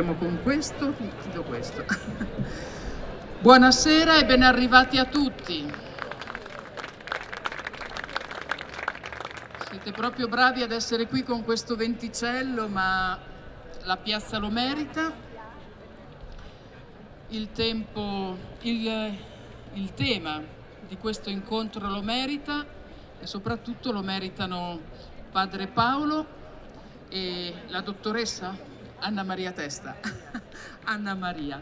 con questo, chiudo questo. Buonasera e ben arrivati a tutti. Siete proprio bravi ad essere qui con questo venticello, ma la piazza lo merita. Il, tempo, il, il tema di questo incontro lo merita e soprattutto lo meritano Padre Paolo e la dottoressa Anna Maria Testa. Anna Maria.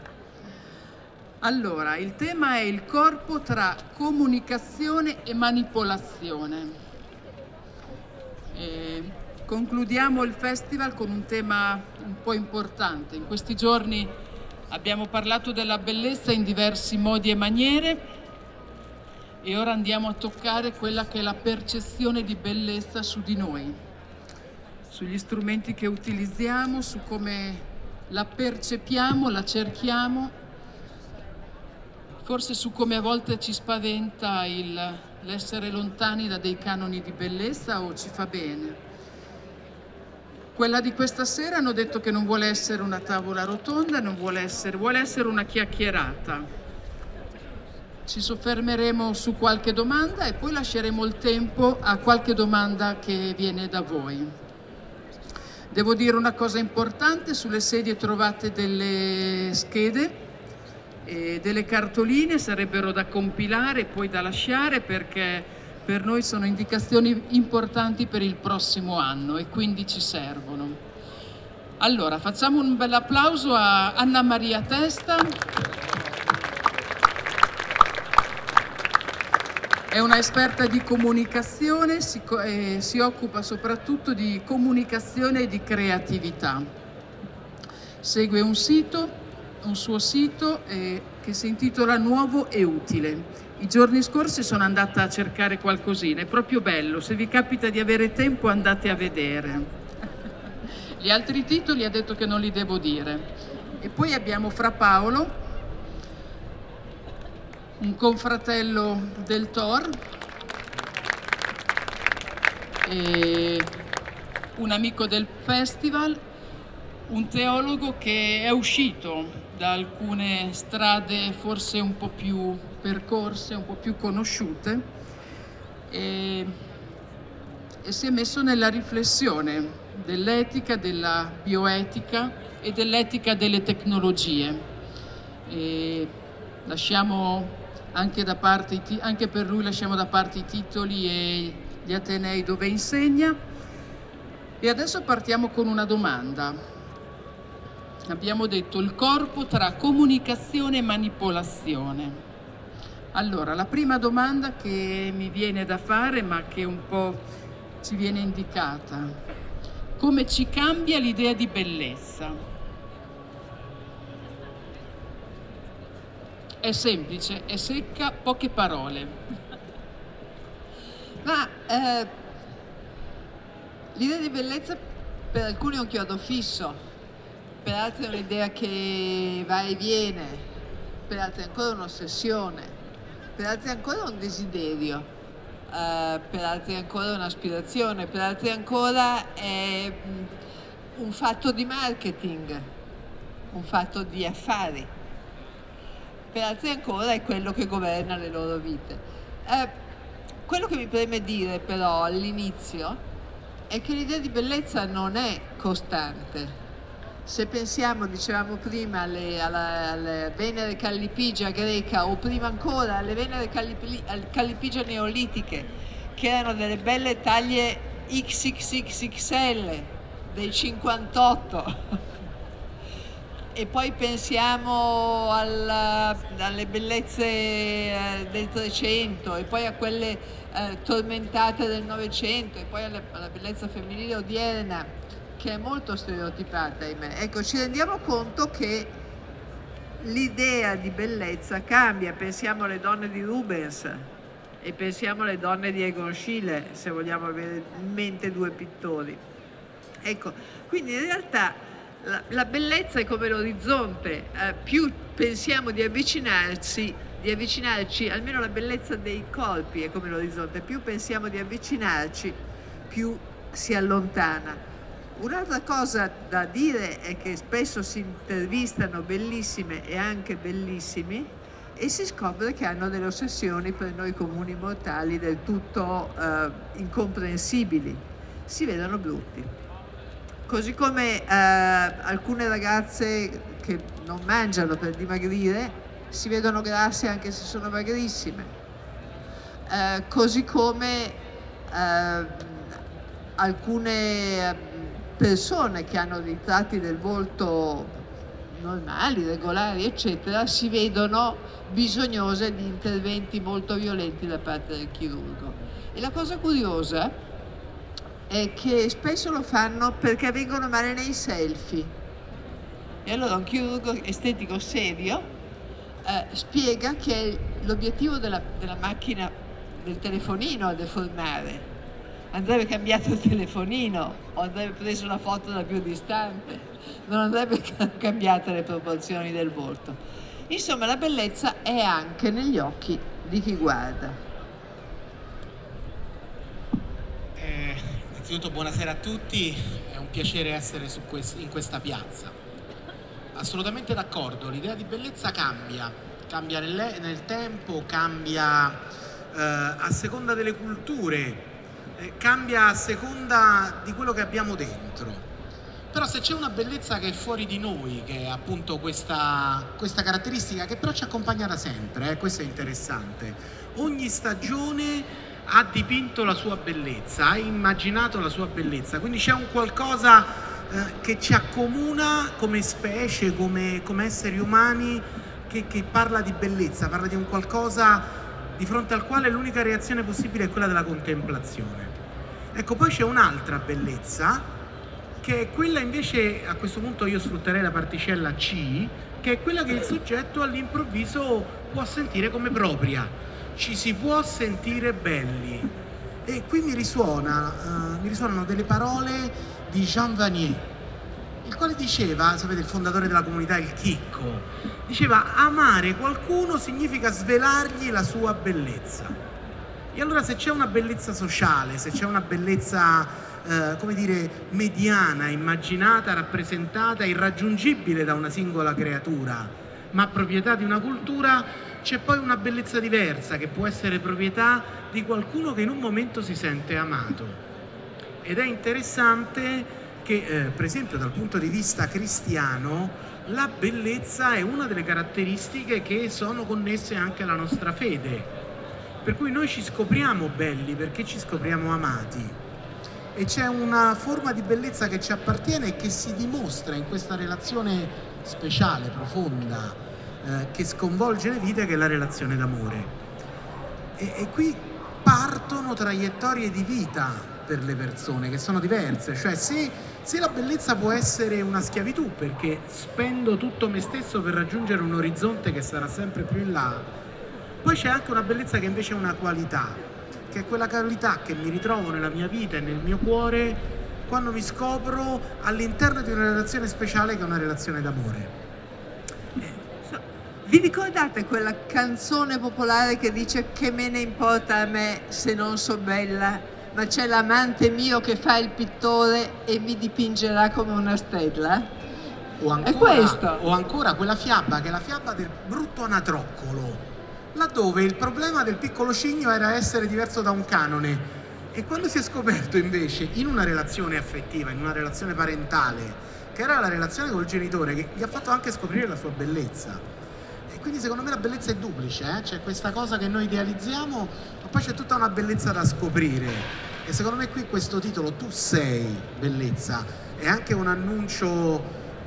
Allora, il tema è il corpo tra comunicazione e manipolazione. E concludiamo il festival con un tema un po' importante. In questi giorni abbiamo parlato della bellezza in diversi modi e maniere e ora andiamo a toccare quella che è la percezione di bellezza su di noi sugli strumenti che utilizziamo, su come la percepiamo, la cerchiamo, forse su come a volte ci spaventa l'essere lontani da dei canoni di bellezza o ci fa bene. Quella di questa sera hanno detto che non vuole essere una tavola rotonda, non vuole essere, vuole essere una chiacchierata. Ci soffermeremo su qualche domanda e poi lasceremo il tempo a qualche domanda che viene da voi. Devo dire una cosa importante, sulle sedie trovate delle schede, e delle cartoline, sarebbero da compilare e poi da lasciare perché per noi sono indicazioni importanti per il prossimo anno e quindi ci servono. Allora, facciamo un bel applauso a Anna Maria Testa. È una esperta di comunicazione, si, eh, si, occupa soprattutto di comunicazione e di creatività. Segue un sito, un suo sito eh, che si intitola Nuovo e Utile. I giorni scorsi sono andata a cercare qualcosina, è proprio bello, se vi capita di avere tempo andate a vedere. Gli altri titoli ha detto che non li devo dire. E poi abbiamo Fra Paolo, un confratello del Tor un amico del festival, un teologo che è uscito da alcune strade forse un po' più percorse, un po' più conosciute e, e si è messo nella riflessione dell'etica, della bioetica e dell'etica delle tecnologie. E lasciamo anche, parte, anche per lui lasciamo da parte i titoli e gli Atenei dove insegna. E adesso partiamo con una domanda. Abbiamo detto il corpo tra comunicazione e manipolazione. Allora, la prima domanda che mi viene da fare, ma che un po' ci viene indicata, come ci cambia l'idea di bellezza? È semplice, è secca, poche parole. Ma eh, l'idea di bellezza per alcuni è un chiodo fisso, per altri è un'idea che va e viene, per altri è ancora un'ossessione, per altri è ancora un desiderio, eh, per altri è ancora un'aspirazione, per altri ancora è mm, un fatto di marketing, un fatto di affari per altri ancora è quello che governa le loro vite. Eh, quello che mi preme dire però all'inizio è che l'idea di bellezza non è costante. Se pensiamo, dicevamo prima, alle, alla, alle Venere Callipigia greca o prima ancora alle Venere Callipigia neolitiche, che erano delle belle taglie XXXXL dei 58, e poi pensiamo alla, alle bellezze eh, del Trecento e poi a quelle eh, tormentate del Novecento e poi alla, alla, bellezza femminile odierna che è molto stereotipata, ahimè. Ecco, ci rendiamo conto che l'idea di bellezza cambia, pensiamo alle donne di Rubens e pensiamo alle donne di Egon Schiele, se vogliamo avere in mente due pittori. Ecco, quindi in realtà la, la bellezza è come l'orizzonte, eh, più pensiamo di avvicinarci, di avvicinarci, almeno la bellezza dei colpi è come l'orizzonte, più pensiamo di avvicinarci, più si allontana. Un'altra cosa da dire è che spesso si intervistano bellissime e anche bellissimi e si scopre che hanno delle ossessioni per noi comuni mortali del tutto eh, incomprensibili, si vedono brutti. Così come eh, alcune ragazze che non mangiano per dimagrire si vedono grasse anche se sono magrissime. Eh, così come eh, alcune persone che hanno dei tratti del volto normali, regolari, eccetera, si vedono bisognose di interventi molto violenti da parte del chirurgo. E la cosa curiosa è che spesso lo fanno perché vengono male nei selfie. E allora un chirurgo estetico serio eh, spiega che l'obiettivo della, della macchina del telefonino a deformare andrebbe cambiato il telefonino o andrebbe preso una foto da più distante, non andrebbe cambiate le proporzioni del volto. Insomma, la bellezza è anche negli occhi di chi guarda. Eh, innanzitutto buonasera a tutti, è un piacere essere quest in questa piazza. Assolutamente d'accordo, l'idea di bellezza cambia, cambia nel, nel tempo, cambia eh, a seconda delle culture, eh, cambia a seconda di quello che abbiamo dentro. Però se c'è una bellezza che è fuori di noi, che è appunto questa, questa caratteristica che però ci accompagna da sempre, eh, questo è interessante. Ogni stagione ha dipinto la sua bellezza, ha immaginato la sua bellezza, quindi c'è un qualcosa eh, che ci accomuna come specie, come, come esseri umani, che, che parla di bellezza, parla di un qualcosa di fronte al quale l'unica reazione possibile è quella della contemplazione. Ecco, poi c'è un'altra bellezza, che è quella invece, a questo punto io sfrutterei la particella C, che è quella che il soggetto all'improvviso può sentire come propria. Ci si può sentire belli. E qui mi, risuona, uh, mi risuonano delle parole di Jean Vanier, il quale diceva, sapete il fondatore della comunità, il Chicco, diceva amare qualcuno significa svelargli la sua bellezza. E allora se c'è una bellezza sociale, se c'è una bellezza, eh, come dire, mediana, immaginata, rappresentata, irraggiungibile da una singola creatura, ma proprietà di una cultura, c'è poi una bellezza diversa che può essere proprietà di qualcuno che in un momento si sente amato. Ed è interessante che eh, per esempio dal punto di vista cristiano la bellezza è una delle caratteristiche che sono connesse anche alla nostra fede. Per cui noi ci scopriamo belli perché ci scopriamo amati. E c'è una forma di bellezza che ci appartiene e che si dimostra in questa relazione speciale, profonda, eh, che sconvolge le vite, che è la relazione d'amore. E, e qui partono traiettorie di vita per le persone che sono diverse, cioè se se la bellezza può essere una schiavitù perché spendo tutto me stesso per raggiungere un orizzonte che sarà sempre più in là, poi c'è anche una bellezza che invece è una qualità, che è quella qualità che mi ritrovo nella mia vita e nel mio cuore quando mi scopro all'interno di una relazione speciale che è una relazione d'amore. Vi ricordate quella canzone popolare che dice che me ne importa a me se non so bella? ma c'è l'amante mio che fa il pittore e mi dipingerà come una stella? O ancora, è questo. O ancora quella fiaba che è la fiaba del brutto anatroccolo, laddove il problema del piccolo cigno era essere diverso da un canone. E quando si è scoperto invece in una relazione affettiva, in una relazione parentale, che era la relazione col genitore, che gli ha fatto anche scoprire la sua bellezza. E quindi secondo me la bellezza è duplice, eh? c'è questa cosa che noi idealizziamo, ma poi c'è tutta una bellezza da scoprire. E secondo me qui questo titolo, Tu sei bellezza, è anche un annuncio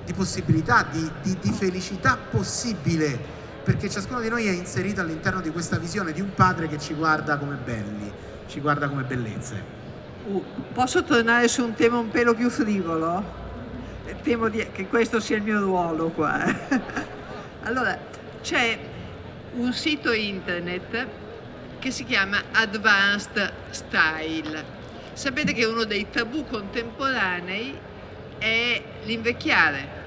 di possibilità, di, di, di felicità possibile, perché ciascuno di noi è inserito all'interno di questa visione di un padre che ci guarda come belli, ci guarda come bellezze. Uh, posso tornare su un tema un pelo più frivolo? Temo di, che questo sia il mio ruolo qua. allora, c'è un sito internet che si chiama Advanced Style. Sapete che uno dei tabù contemporanei è l'invecchiare.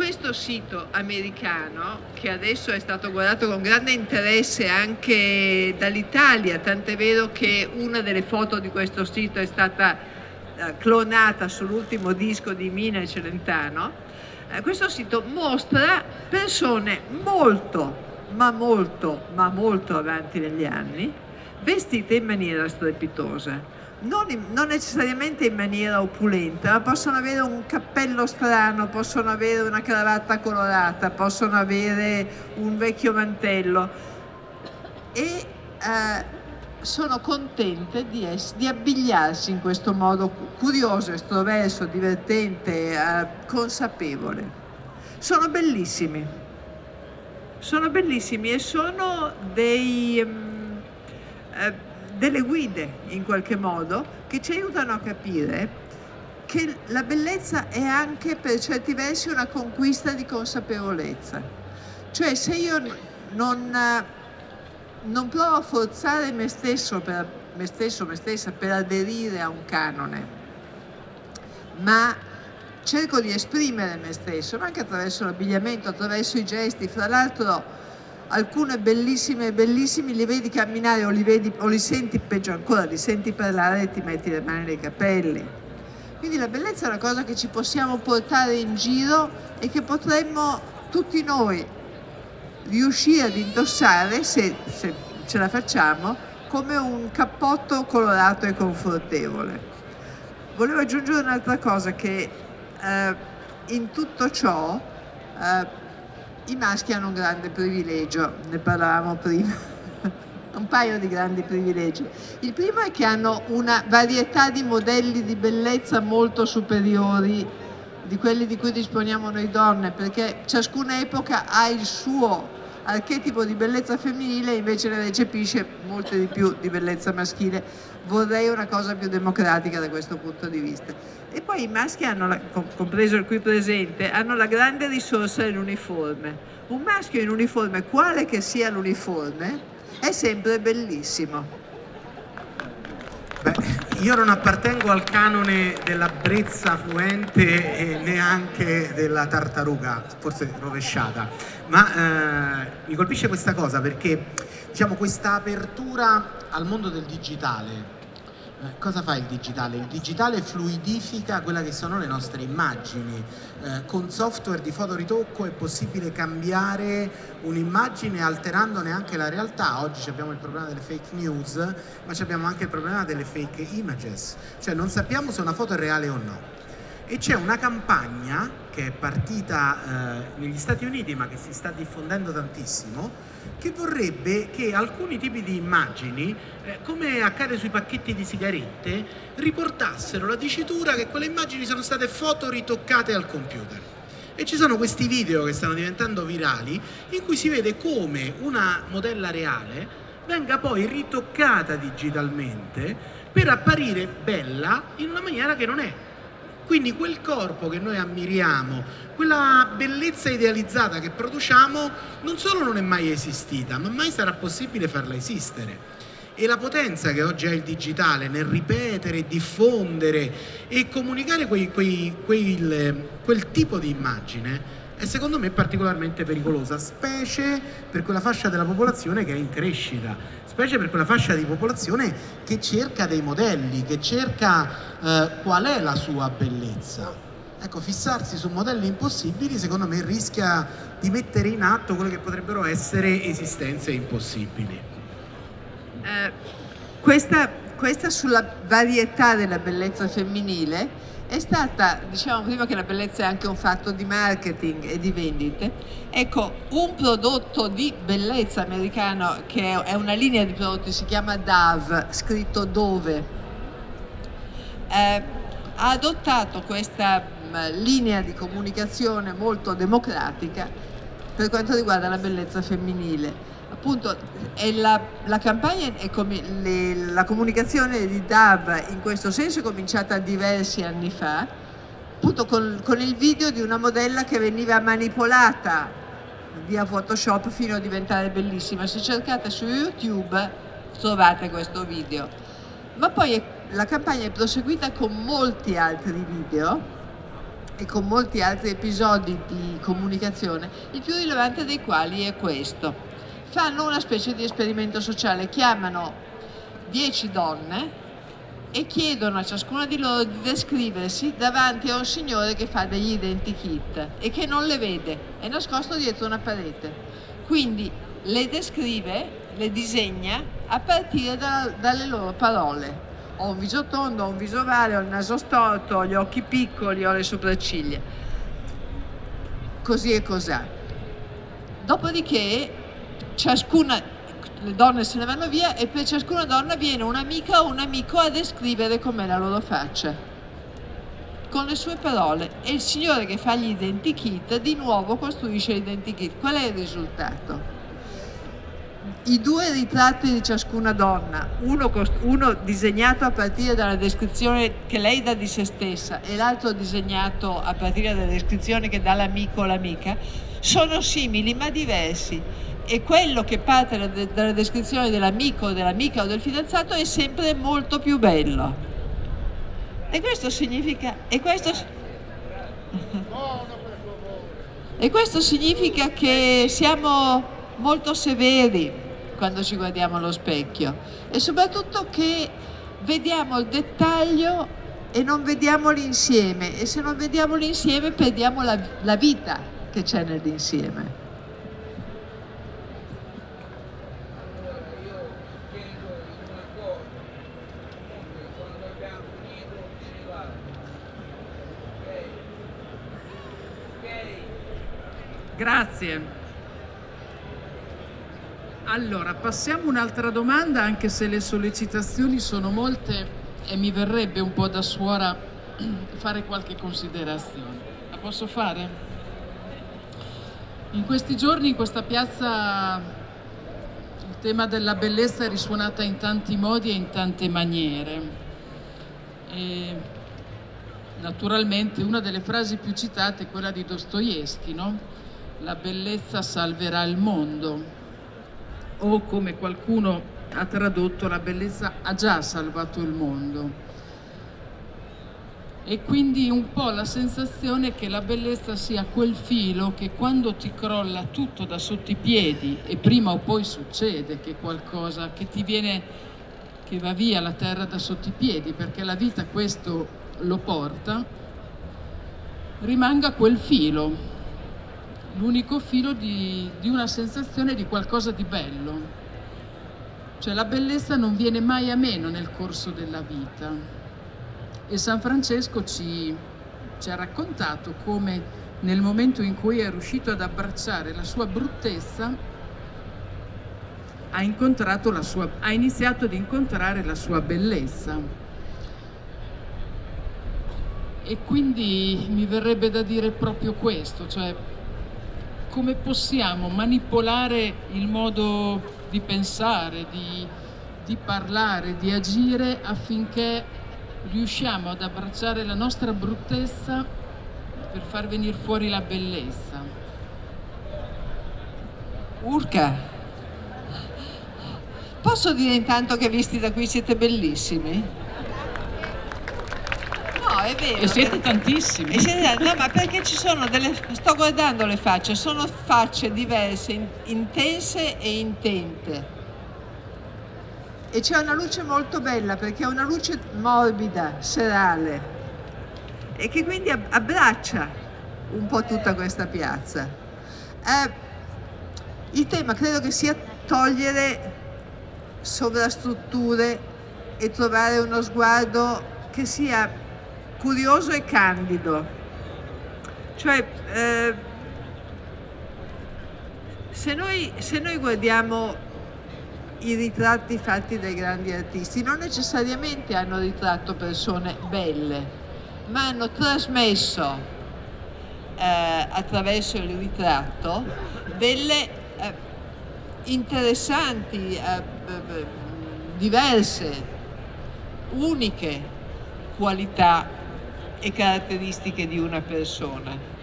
Questo sito americano, che adesso è stato guardato con grande interesse anche dall'Italia, tant'è vero che una delle foto di questo sito è stata eh, clonata sull'ultimo disco di Mina e Celentano, eh, questo sito mostra persone molto, ma molto, ma molto avanti negli anni, vestite in maniera strepitosa. Non, in, non, necessariamente in maniera opulenta, ma possono avere un cappello strano, possono avere una cravatta colorata, possono avere un vecchio mantello e eh, sono contente di, ess- di, abbigliarsi in questo modo curioso, estroverso, divertente, eh, consapevole. Sono bellissimi, sono bellissimi e sono dei... Um, eh, delle guide in qualche modo che ci aiutano a capire che la bellezza è anche per certi versi una conquista di consapevolezza. Cioè se io non, non provo a forzare me stesso, per, me stesso, me stessa per aderire a un canone, ma cerco di esprimere me stesso, ma anche attraverso l'abbigliamento, attraverso i gesti, fra l'altro alcune bellissime bellissimi li vedi camminare o li, vedi, o li senti, peggio ancora, li senti parlare e ti metti le mani nei capelli. Quindi la bellezza è una cosa che ci possiamo portare in giro e che potremmo tutti noi riuscire ad indossare, se, se ce la facciamo, come un cappotto colorato e confortevole. Volevo aggiungere un'altra cosa che eh, in tutto ciò eh, i maschi hanno un grande privilegio, ne parlavamo prima, un paio di grandi privilegi. Il primo è che hanno una varietà di modelli di bellezza molto superiori di quelli di cui disponiamo noi donne, perché ciascuna epoca ha il suo archetipo di bellezza femminile invece ne recepisce molte di più di bellezza maschile. Vorrei una cosa più democratica da questo punto di vista. E poi i maschi la, compreso il qui presente, hanno la grande risorsa dell'uniforme. Un maschio in uniforme, quale che sia l'uniforme, è sempre bellissimo. Beh, io non appartengo al canone della brezza fluente e neanche della tartaruga, forse rovesciata, ma eh, mi colpisce questa cosa perché diciamo, questa apertura al mondo del digitale eh, cosa fa il digitale? Il digitale fluidifica quelle che sono le nostre immagini. Eh, con software di fotoritocco è possibile cambiare un'immagine alterandone anche la realtà. Oggi abbiamo il problema delle fake news, ma abbiamo anche il problema delle fake images, cioè non sappiamo se una foto è reale o no. E c'è una campagna che è partita eh, negli Stati Uniti ma che si sta diffondendo tantissimo che vorrebbe che alcuni tipi di immagini, eh, come accade sui pacchetti di sigarette, riportassero la dicitura che quelle immagini sono state foto ritoccate al computer. E ci sono questi video che stanno diventando virali in cui si vede come una modella reale venga poi ritoccata digitalmente per apparire bella in una maniera che non è. Quindi quel corpo che noi ammiriamo, quella bellezza idealizzata che produciamo, non solo non è mai esistita, ma mai sarà possibile farla esistere. E la potenza che oggi ha il digitale nel ripetere, diffondere e comunicare quei, quei, quel, quel tipo di immagine è secondo me particolarmente pericolosa, specie per quella fascia della popolazione che è in crescita, specie per quella fascia di popolazione che cerca dei modelli, che cerca eh, qual è la sua bellezza. Ecco, fissarsi su modelli impossibili secondo me rischia di mettere in atto quelle che potrebbero essere esistenze impossibili. Eh, questa, questa sulla varietà della bellezza femminile è stata, diciamo prima che la bellezza è anche un fatto di marketing e di vendite, ecco un prodotto di bellezza americano che è una linea di prodotti, si chiama Dove, scritto dove, eh, ha adottato questa mm, linea di comunicazione molto democratica per quanto riguarda la bellezza femminile appunto la, la, campagna e la comunicazione di DAV in questo senso è cominciata diversi anni fa, appunto con, con il video di una modella che veniva manipolata via Photoshop fino a diventare bellissima. Se cercate su YouTube trovate questo video. Ma poi la campagna è proseguita con molti altri video e con molti altri episodi di comunicazione, il più rilevante dei quali è questo fanno una specie di esperimento sociale, chiamano 10 donne e chiedono a ciascuna di loro di descriversi davanti a un signore che fa degli identikit e che non le vede, è nascosto dietro una parete. Quindi le descrive, le disegna a partire da, dalle loro parole. Ho un viso tondo, ho un viso ovale, ho il naso storto, ho gli occhi piccoli, ho le sopracciglia. Così e cos'ha. Dopodiché ciascuna le donne se ne vanno via e per ciascuna donna viene un'amica o un amico a descrivere com'è la loro faccia. Con le sue parole e il signore che fa gli identikit di nuovo costruisce l'identikit qual è il risultato? i due ritratti di ciascuna donna uno, uno disegnato a partire dalla descrizione che lei dà di se stessa e l'altro disegnato a partire dalla descrizione che dà l'amico o l'amica sono simili ma diversi e quello che parte dalla descrizione dell'amico, dell'amica o del fidanzato è sempre molto più bello. E questo significa... E questo, e questo significa che siamo molto severi quando ci guardiamo allo specchio e soprattutto che vediamo il dettaglio e non vediamo l'insieme e se non vediamo l'insieme perdiamo la, la vita che c'è nell'insieme. Grazie. Allora, passiamo un'altra domanda, anche se le sollecitazioni sono molte e mi verrebbe un po' da suora fare qualche considerazione. La posso fare? In questi giorni in questa piazza il tema della bellezza è risuonata in tanti modi e in tante maniere. E naturalmente una delle frasi più citate è quella di Dostoevsky, no? La bellezza salverà il mondo. O come qualcuno ha tradotto la bellezza ha già salvato il mondo. E quindi un po' la sensazione che la bellezza sia quel filo che quando ti crolla tutto da sotto i piedi e prima o poi succede che qualcosa che ti viene che va via la terra da sotto i piedi perché la vita questo lo porta rimanga quel filo l'unico filo di, di una sensazione di qualcosa di bello. Cioè la bellezza non viene mai a meno nel corso della vita. E San Francesco ci, ci ha raccontato come nel momento in cui è riuscito ad abbracciare la sua bruttezza, ha, sua, ha iniziato ad incontrare la sua bellezza. E quindi mi verrebbe da dire proprio questo, cioè come possiamo manipolare il modo di pensare, di, di parlare, di agire affinché riusciamo ad abbracciare la nostra bruttezza per far venire fuori la bellezza. Urca, posso dire intanto che visti da qui siete bellissimi? È vero. E siete tantissimi. E siete, no, ma perché ci sono delle... Sto guardando le facce, sono facce diverse, in, intense e intente. E c'è una luce molto bella perché è una luce morbida, serale e che quindi abbraccia un po' tutta questa piazza. Eh, il tema credo che sia togliere sovrastrutture e trovare uno sguardo che sia curioso e candido. Cioè, eh, se, noi, se noi guardiamo i ritratti fatti dai grandi artisti, non necessariamente hanno ritratto persone belle, ma hanno trasmesso eh, attraverso il ritratto delle eh, interessanti, eh, diverse, uniche qualità e caratteristiche di una persona.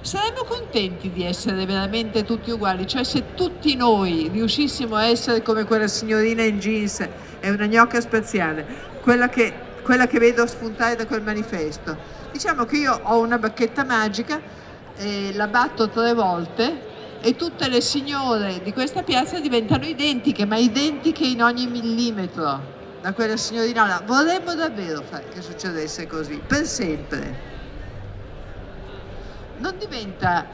Saremmo contenti di essere veramente tutti uguali, cioè se tutti noi riuscissimo a essere come quella signorina in jeans e una gnocca spaziale, quella che, quella che vedo spuntare da quel manifesto. Diciamo che io ho una bacchetta magica, eh, la batto tre volte e tutte le signore di questa piazza diventano identiche, ma identiche in ogni millimetro da quella signorina là. Vorremmo davvero che succedesse così, per sempre. Non diventa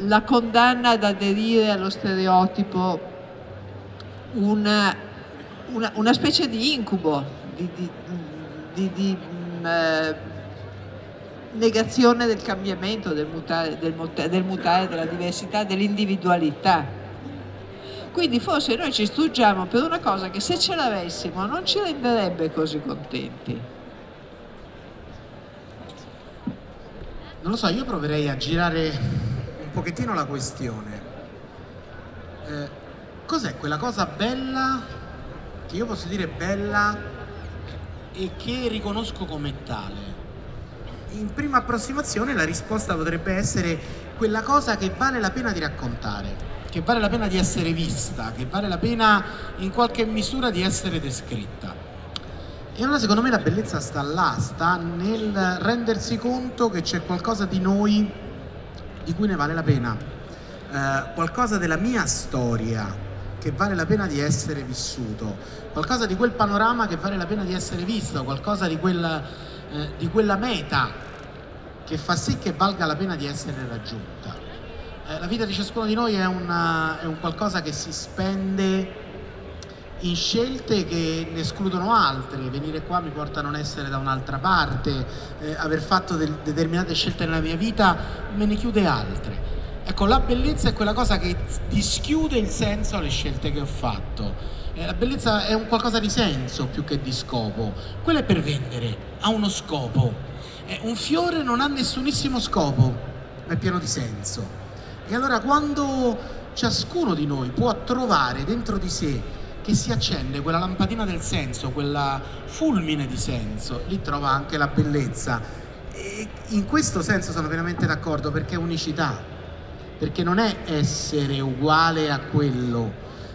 la condanna ad aderire allo stereotipo una, una, una specie di incubo, di, di, di, di eh, negazione del cambiamento, del mutare, del, del mutare, della diversità, dell'individualità. Quindi forse noi ci struggiamo per una cosa che se ce l'avessimo non ci renderebbe così contenti. Non lo so, io proverei a girare un pochettino la questione. Eh, cos'è quella cosa bella, che io posso dire bella e che riconosco come tale? In prima approssimazione la risposta potrebbe essere quella cosa che vale la pena di raccontare che vale la pena di essere vista, che vale la pena in qualche misura di essere descritta. E allora secondo me la bellezza sta là, sta nel rendersi conto che c'è qualcosa di noi di cui ne vale la pena, eh, qualcosa della mia storia che vale la pena di essere vissuto, qualcosa di quel panorama che vale la pena di essere visto, qualcosa di quella, eh, di quella meta che fa sì che valga la pena di essere raggiunta. Eh, la vita di ciascuno di noi è, una, è, un qualcosa che si spende in scelte che ne escludono altre, venire qua mi porta a non essere da un'altra parte, eh, aver fatto de determinate scelte nella mia vita me ne chiude altre. Ecco, la bellezza è quella cosa che dischiude il senso alle scelte che ho fatto. Eh, la bellezza è un qualcosa di senso più che di scopo. Quello è per vendere, ha uno scopo. Eh, un fiore non ha nessunissimo scopo, ma è pieno di senso. E allora quando ciascuno di noi può trovare dentro di sé che si accende quella lampadina del senso, quella fulmine di senso, lì trova anche la bellezza. E in questo senso sono veramente d'accordo perché è unicità, perché non è essere uguale a quello,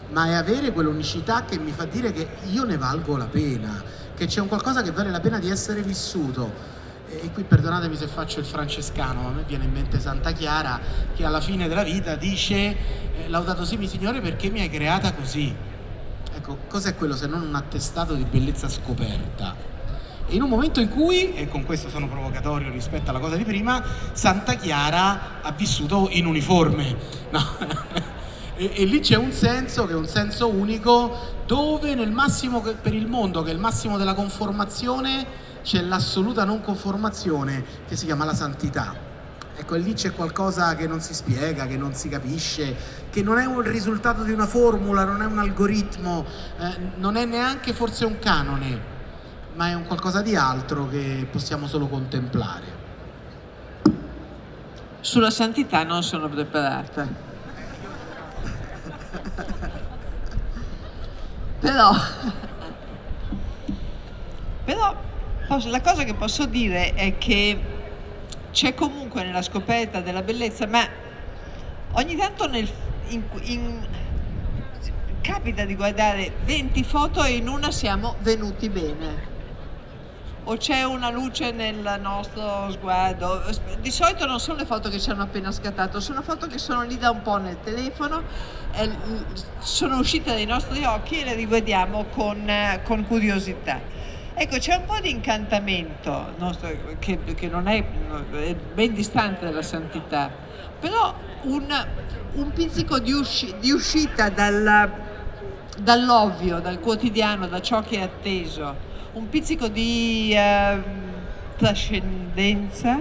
ma è avere quell'unicità che mi fa dire che io ne valgo la pena, che c'è un qualcosa che vale la pena di essere vissuto e qui perdonatemi se faccio il francescano, ma a me viene in mente Santa Chiara che alla fine della vita dice eh, laudato simi Signore perché mi hai creata così. Ecco, cos'è quello se non un attestato di bellezza scoperta? E in un momento in cui, e con questo sono provocatorio rispetto alla cosa di prima, Santa Chiara ha vissuto in uniforme. No? e, e, lì c'è un senso che è un senso unico dove nel massimo per il mondo, che è il massimo della conformazione, c'è l'assoluta non conformazione che si chiama la santità. Ecco, e lì c'è qualcosa che non si spiega, che non si capisce, che non è un risultato di una formula, non è un algoritmo, eh, non è neanche forse un canone, ma è un qualcosa di altro che possiamo solo contemplare. Sulla santità non sono preparata. però, però la cosa che posso dire è che c'è comunque nella scoperta della bellezza, ma ogni tanto nel, in, in, capita di guardare 20 foto e in una siamo venuti bene. O c'è una luce nel nostro sguardo. Di solito non sono le foto che ci hanno appena scattato, sono foto che sono lì da un po' nel telefono, sono uscite dai nostri occhi e le rivediamo con, con curiosità. Ecco, c'è un po' di incantamento nostro, che, che, non è, è, ben distante dalla santità, però un, un pizzico di, usci, di uscita dalla, dall'ovvio, dal quotidiano, da ciò che è atteso, un pizzico di uh, trascendenza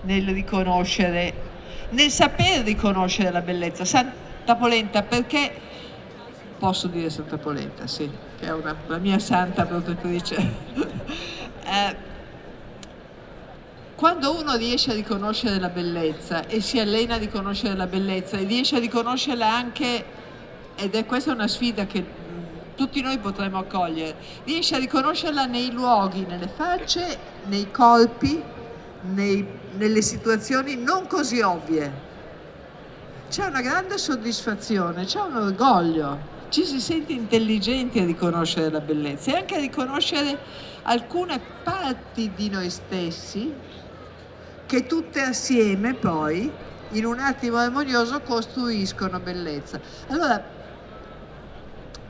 nel riconoscere, nel saper riconoscere la bellezza. Santa Polenta, perché posso dire Santa Polenta, sì che è una, la mia santa protettrice, eh, quando uno riesce a riconoscere la bellezza e si allena a riconoscere la bellezza e riesce a riconoscerla anche, ed è questa una sfida che tutti noi potremmo accogliere, riesce a riconoscerla nei luoghi, nelle facce, nei colpi, nei, nelle situazioni non così ovvie. C'è una grande soddisfazione, c'è un orgoglio ci si sente intelligenti a riconoscere la bellezza e anche a riconoscere alcune parti di noi stessi che tutte assieme poi in un attimo armonioso costruiscono bellezza. Allora,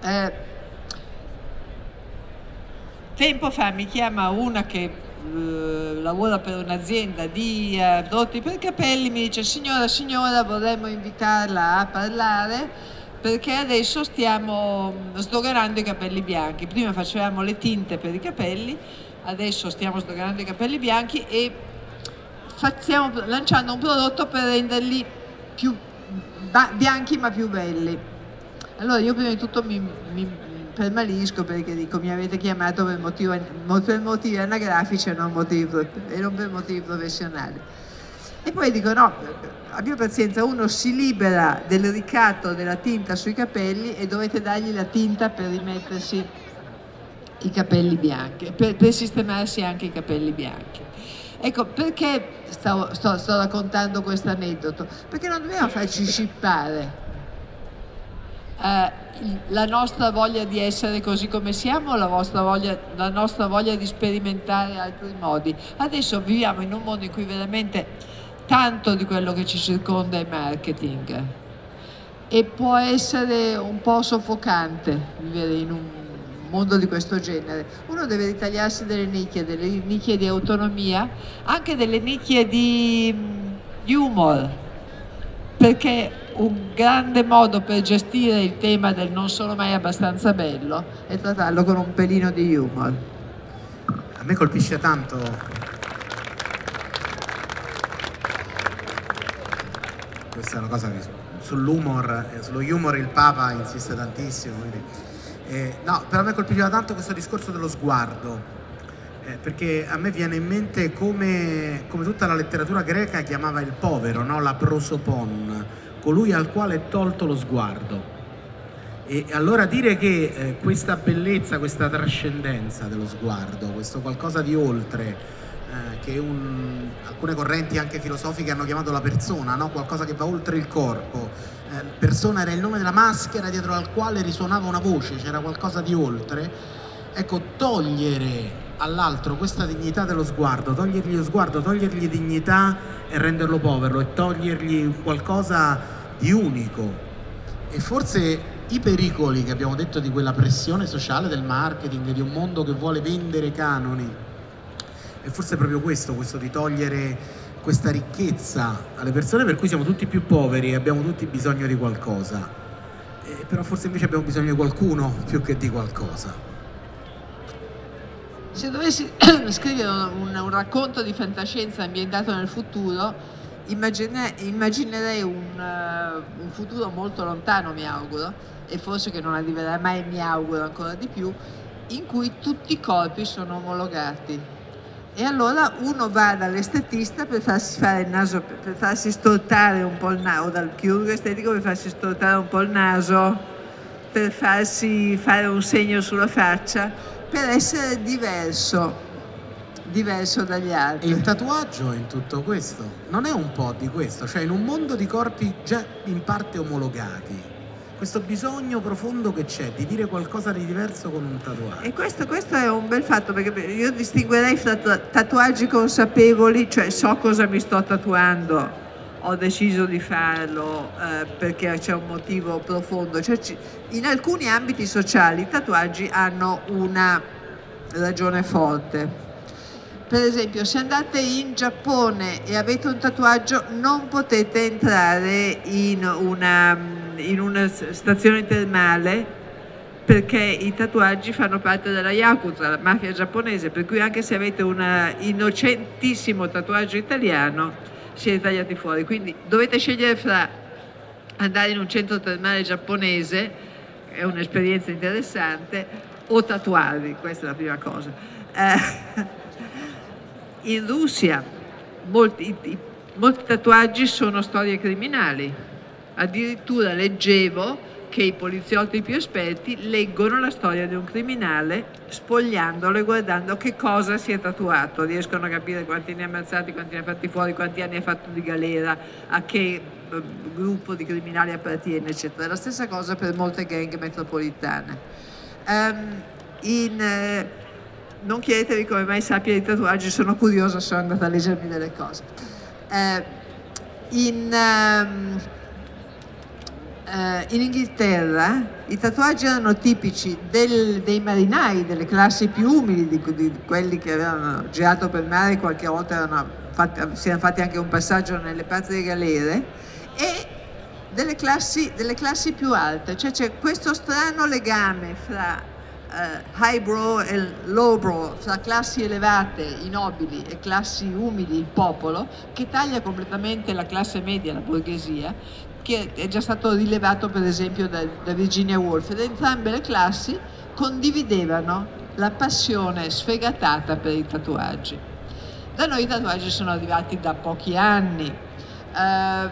eh, tempo fa mi chiama una che eh, lavora per un'azienda di eh, prodotti per capelli, mi dice signora, signora, vorremmo invitarla a parlare perché adesso stiamo sdoganando i capelli bianchi. Prima facevamo le tinte per i capelli, adesso stiamo sdoganando i capelli bianchi e stiamo lanciando un prodotto per renderli più bianchi ma più belli. Allora io prima di tutto mi, mi permalisco perché dico mi avete chiamato per motivi, per motivi anagrafici e non, motivi, e non per motivi professionali. E poi dico no, abbia pazienza, uno si libera del ricatto della tinta sui capelli e dovete dargli la tinta per rimettersi i capelli bianchi, per, per sistemarsi anche i capelli bianchi. Ecco, perché sto, sto, sto raccontando questo aneddoto? Perché non dobbiamo farci scippare eh, la nostra voglia di essere così come siamo, la, voglia, la nostra voglia di sperimentare altri modi. Adesso viviamo in un mondo in cui veramente tanto di quello che ci circonda è marketing e può essere un po' soffocante vivere in un mondo di questo genere. Uno deve ritagliarsi delle nicchie, delle nicchie di autonomia, anche delle nicchie di, di humor, perché un grande modo per gestire il tema del non sono mai abbastanza bello è trattarlo con un pelino di humor. A me colpisce tanto questa è una cosa che sull'humor, eh, sullo humor il Papa insiste tantissimo. Quindi, eh, no, però a me colpisce tanto questo discorso dello sguardo, eh, perché a me viene in mente come, come, tutta la letteratura greca chiamava il povero, no? la prosopon, colui al quale è tolto lo sguardo. E allora dire che eh, questa bellezza, questa trascendenza dello sguardo, questo qualcosa di oltre, eh, che un, alcune correnti anche filosofiche hanno chiamato la persona, no? qualcosa che va oltre il corpo. Eh, persona era il nome della maschera dietro al quale risuonava una voce, c'era qualcosa di oltre. Ecco, togliere all'altro questa dignità dello sguardo, togliergli lo sguardo, togliergli dignità e renderlo povero e togliergli qualcosa di unico. E forse i pericoli che abbiamo detto di quella pressione sociale del marketing, di un mondo che vuole vendere canoni, e forse è proprio questo, questo di togliere questa ricchezza alle persone per cui siamo tutti più poveri e abbiamo tutti bisogno di qualcosa. Eh, però forse invece abbiamo bisogno di qualcuno più che di qualcosa. Se dovessi scrivere un, un, racconto di fantascienza ambientato nel futuro, immagine, immaginerei un, uh, un, futuro molto lontano, mi auguro, e forse che non arriverà mai, mi auguro ancora di più, in cui tutti i corpi sono omologati. E allora uno va dall'estetista per farsi fare il naso, per farsi stortare un po' il naso, o dal chirurgo estetico per farsi stortare un po' il naso, per farsi fare un segno sulla faccia per essere diverso, diverso dagli altri. Il tatuaggio in tutto questo non è un po' di questo, cioè in un mondo di corpi già in parte omologati, questo bisogno profondo che c'è di dire qualcosa di diverso con un tatuaggio. E questo, questo, è un bel fatto perché io distinguerei fra tatuaggi consapevoli, cioè so cosa mi sto tatuando ho deciso di farlo eh, perché c'è un motivo profondo. Cioè, in alcuni ambiti sociali i tatuaggi hanno una ragione forte. Per esempio, se andate in Giappone e avete un tatuaggio, non potete entrare in una, in una stazione termale perché i tatuaggi fanno parte della Yakuza, la mafia giapponese, per cui anche se avete un innocentissimo tatuaggio italiano, siete tagliati fuori. Quindi dovete scegliere fra andare in un centro termale giapponese, è un'esperienza interessante, o tatuarvi, questa è la prima cosa. Eh, in Russia molti, molti tatuaggi sono storie criminali, addirittura leggevo che i poliziotti più esperti leggono la storia di un criminale spogliandolo e guardando che cosa si è tatuato, riescono a capire quanti ne ha ammazzati, quanti ne ha fatti fuori, quanti anni ha fatto di galera, a che eh, gruppo di criminali appartiene, eccetera. La stessa cosa per molte gang metropolitane. Um, in, eh, non chiedetevi come mai sappia di tatuaggi, sono curiosa, sono andata a leggermi delle cose. Uh, in, um, eh, in Inghilterra i tatuaggi erano tipici del, dei marinai, delle classi più umili, di, di, quelli che avevano girato per mare, qualche volta fatti, si erano fatti anche un passaggio nelle patrie galere, e delle classi, delle classi più alte, cioè c'è questo strano legame fra eh, highbrow e lowbrow, fra classi elevate, i nobili, e classi umili, il popolo, che taglia completamente la classe media, la borghesia, che è già stato rilevato per esempio da, da Virginia Woolf, ed entrambe le classi condividevano la passione sfegatata per i tatuaggi. Da noi i tatuaggi sono arrivati da pochi anni, eh,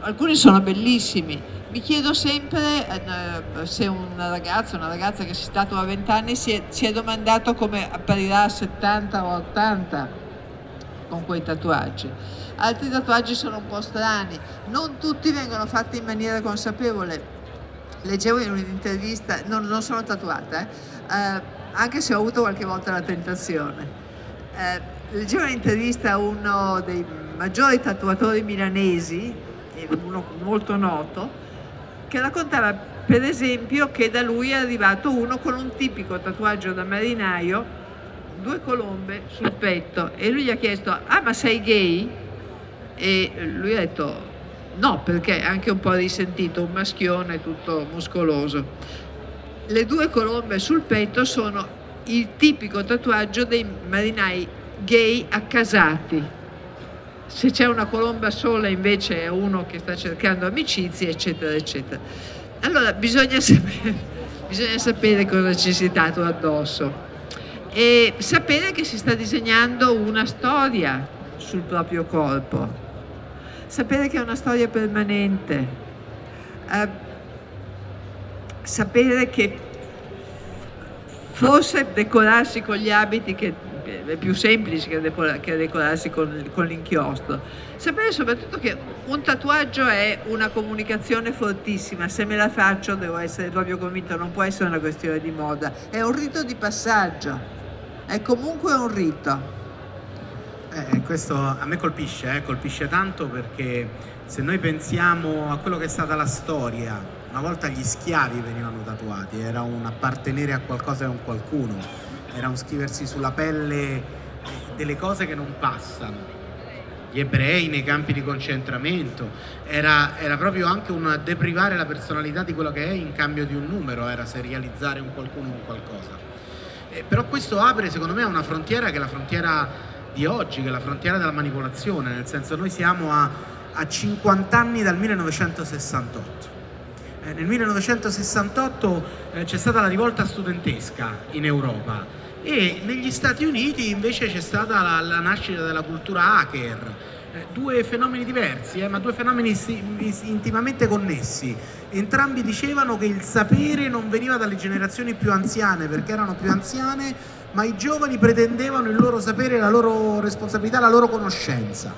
alcuni sono bellissimi, mi chiedo sempre eh, se un ragazzo, una ragazza che si tatua a 20 anni si è, si è domandato come apparirà a 70 o 80 con quei tatuaggi altri tatuaggi sono un po' strani, non tutti vengono fatti in maniera consapevole. Leggevo in un'intervista, non, non, sono tatuata, eh, anche se ho avuto qualche volta la tentazione. Eh, leggevo un'intervista a uno dei maggiori tatuatori milanesi, uno molto noto, che raccontava per esempio che da lui è arrivato uno con un tipico tatuaggio da marinaio, due colombe sul petto e lui gli ha chiesto ah ma sei gay? e lui ha detto no perché è anche un po' risentito, un maschione tutto muscoloso. Le due colombe sul petto sono il tipico tatuaggio dei marinai gay accasati. Se c'è una colomba sola invece è uno che sta cercando amicizie, eccetera, eccetera. Allora bisogna sapere, bisogna sapere cosa ci si tatua addosso e sapere che si sta disegnando una storia sul proprio corpo sapere che è una storia permanente, eh, sapere che forse decorarsi con gli abiti che è più semplice che decorarsi con, con l'inchiostro. Sapere soprattutto che un tatuaggio è una comunicazione fortissima, se me la faccio devo essere proprio convinto, non può essere una questione di moda, è un rito di passaggio, è comunque un rito. Eh, questo a me colpisce, eh, colpisce tanto perché se noi pensiamo a quello che è stata la storia, una volta gli schiavi venivano tatuati, era un appartenere a qualcosa e a un qualcuno, era un scriversi sulla pelle delle cose che non passano. Gli ebrei nei campi di concentramento, era, era proprio anche un deprivare la personalità di quello che è in cambio di un numero, era serializzare un qualcuno o un qualcosa. Eh, però questo apre secondo me una frontiera che è la frontiera di oggi, che è la frontiera della manipolazione, nel senso noi siamo a, a 50 anni dal 1968. Eh, nel 1968 eh, c'è stata la rivolta studentesca in Europa e negli Stati Uniti invece c'è stata la, la nascita della cultura hacker, eh, due fenomeni diversi, eh, ma due fenomeni intimamente connessi. Entrambi dicevano che il sapere non veniva dalle generazioni più anziane perché erano più anziane ma i giovani pretendevano il loro sapere, la loro responsabilità, la loro conoscenza.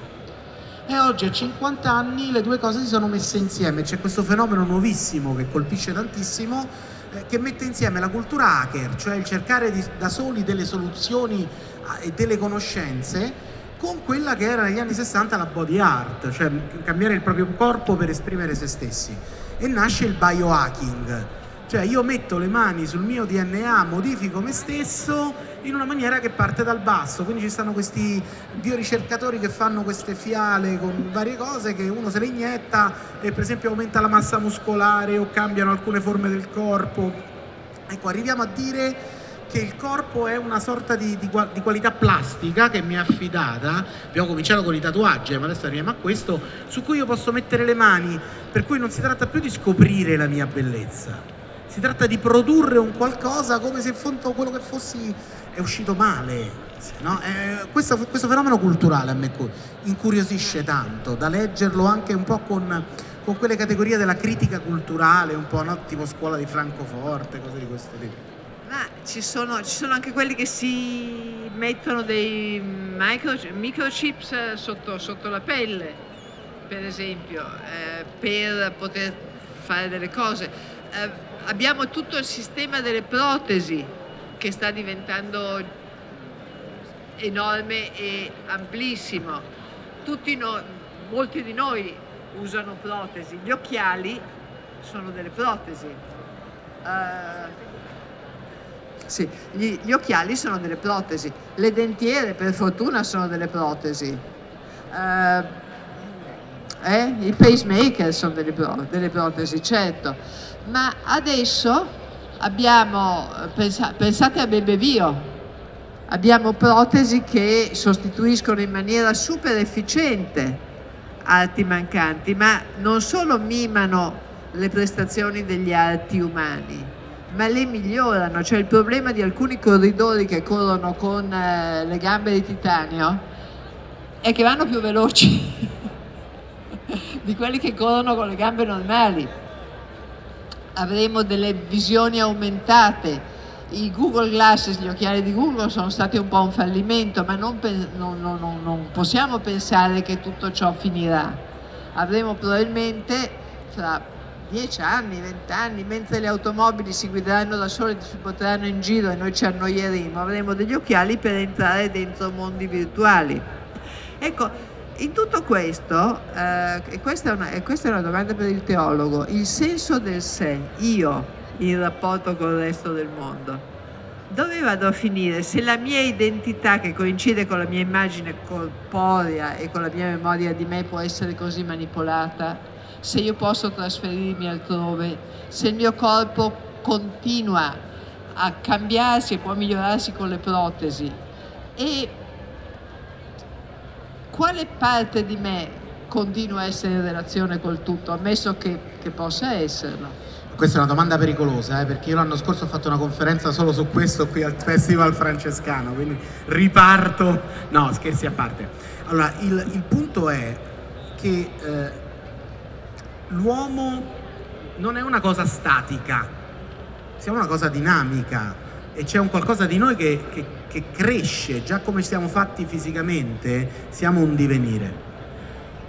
E oggi a 50 anni le due cose si sono messe insieme, c'è questo fenomeno nuovissimo che colpisce tantissimo, che mette insieme la cultura hacker, cioè il cercare di, da soli delle soluzioni eh, e delle conoscenze, con quella che era negli anni 60 la body art, cioè cambiare il proprio corpo per esprimere se stessi. E nasce il biohacking, cioè io metto le mani sul mio DNA, modifico me stesso in una maniera che parte dal basso, quindi ci stanno questi bioricercatori che fanno queste fiale con varie cose che uno se le inietta e per esempio aumenta la massa muscolare o cambiano alcune forme del corpo. Ecco, arriviamo a dire che il corpo è una sorta di, di, di, qualità plastica che mi è affidata, abbiamo cominciato con i tatuaggi, ma adesso arriviamo a questo, su cui io posso mettere le mani, per cui non si tratta più di scoprire la mia bellezza, si tratta di produrre un qualcosa come se fondo quello che fossi è uscito male. No? Eh, questo, questo, fenomeno culturale a me incuriosisce tanto, da leggerlo anche un po' con, con quelle categorie della critica culturale, un po' no? tipo scuola di Francoforte, cose di questo tipo. Ma ci sono, ci sono anche quelli che si mettono dei micro, microchips sotto, sotto, la pelle, per esempio, eh, per poter fare delle cose. Eh, abbiamo tutto il sistema delle protesi che sta diventando enorme e amplissimo. No, molti di noi usano protesi, gli occhiali sono delle protesi. Uh, sì, gli, gli, occhiali sono delle protesi, le dentiere per fortuna sono delle protesi, uh, eh? i pacemaker sono delle, delle, protesi, certo, ma adesso abbiamo, pensa, pensate a Bebevio, abbiamo protesi che sostituiscono in maniera super efficiente arti mancanti, ma non solo mimano le prestazioni degli arti umani, ma le migliorano. Cioè il problema di alcuni corridori che corrono con eh, le gambe di titanio è che vanno più veloci di quelli che corrono con le gambe normali. Avremo delle visioni aumentate. I Google Glasses, gli occhiali di Google sono stati un po' un fallimento, ma non, non, non, non possiamo pensare che tutto ciò finirà. Avremo probabilmente fra 10 anni, 20 anni, mentre le automobili si guideranno da sole, si porteranno in giro e noi ci annoieremo, avremo degli occhiali per entrare dentro mondi virtuali. Ecco, in tutto questo, eh, questa una, e questa è una domanda per il teologo, il senso del sé, io, in rapporto con il resto del mondo, dove vado a finire? Se la mia identità, che coincide con la mia immagine corporea e con la mia memoria di me, può essere così manipolata, se io posso trasferirmi altrove, se il mio corpo continua a cambiarsi e può migliorarsi con le protesi? E quale parte di me continua a essere in relazione col tutto, ammesso che, che possa esserlo? Questa è una domanda pericolosa, eh, perché io l'anno scorso ho fatto una conferenza solo su questo qui al Festival Francescano, quindi riparto, no scherzi a parte. Allora, il, il punto è che eh, l'uomo non è una cosa statica, siamo una cosa dinamica e c'è un qualcosa di noi che, che, che cresce, già come siamo fatti fisicamente, siamo un divenire.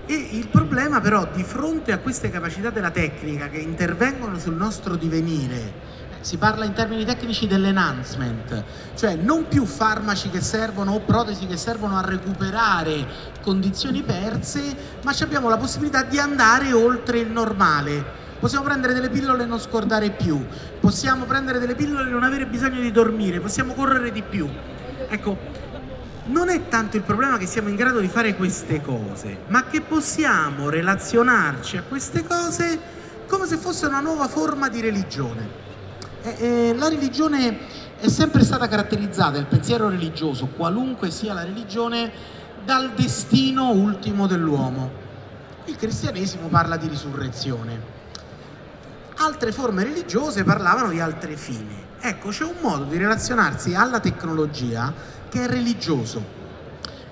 E il problema però di fronte a queste capacità della tecnica che intervengono sul nostro divenire, si parla in termini tecnici dell'enhancement, cioè non più farmaci che servono o protesi che servono a recuperare condizioni perse, ma abbiamo la possibilità di andare oltre il normale. Possiamo prendere delle pillole e non scordare più, possiamo prendere delle pillole e non avere bisogno di dormire, possiamo correre di più. Ecco, non è tanto il problema che siamo in grado di fare queste cose, ma che possiamo relazionarci a queste cose come se fosse una nuova forma di religione. Eh, eh, la religione è sempre stata caratterizzata, il pensiero religioso, qualunque sia la religione, dal destino ultimo dell'uomo. Il cristianesimo parla di risurrezione. Altre forme religiose parlavano di altre fini. Ecco, c'è un modo di relazionarsi alla tecnologia che è religioso.